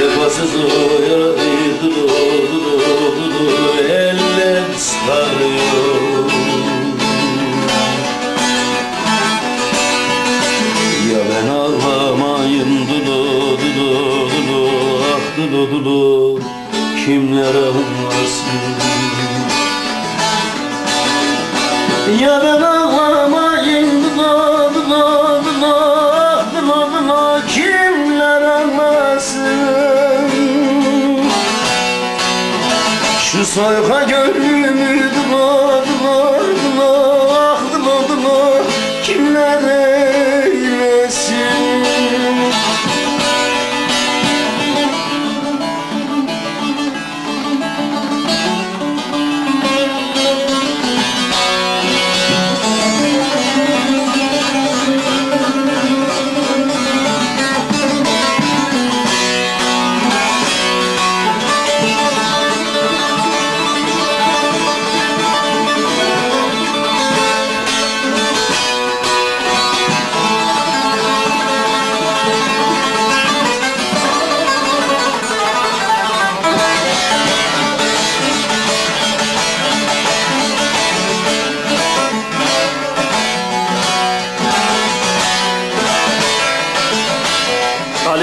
Vefasız o yaradı, dudu, dudu, dudu, eller sarıyor. Dulu dulu kimler ağlasın Ya ben ağlamayım dulu dulu dulu ah dulu dulu kimler ağlasın Şu soyka gönlümü dulu dulu dulu ah dulu dulu kimler eylesin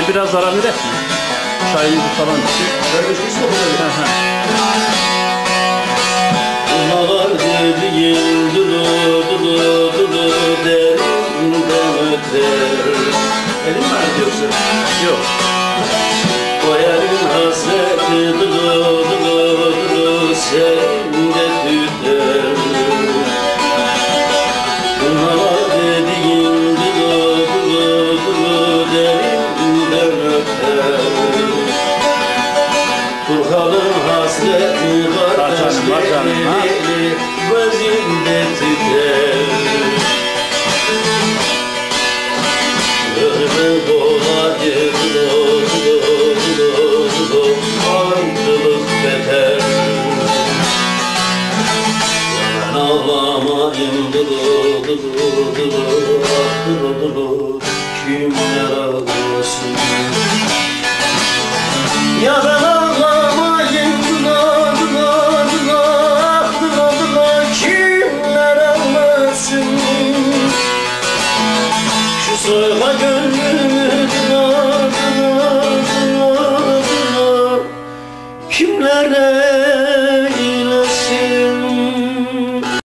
biraz ara verir mi? Çayımızı falan için. Hı hı. Hasreti kolayı Dudu dudu dudu dudu Ayrılık beter. Ben ağlamayım Dudu dudu dudu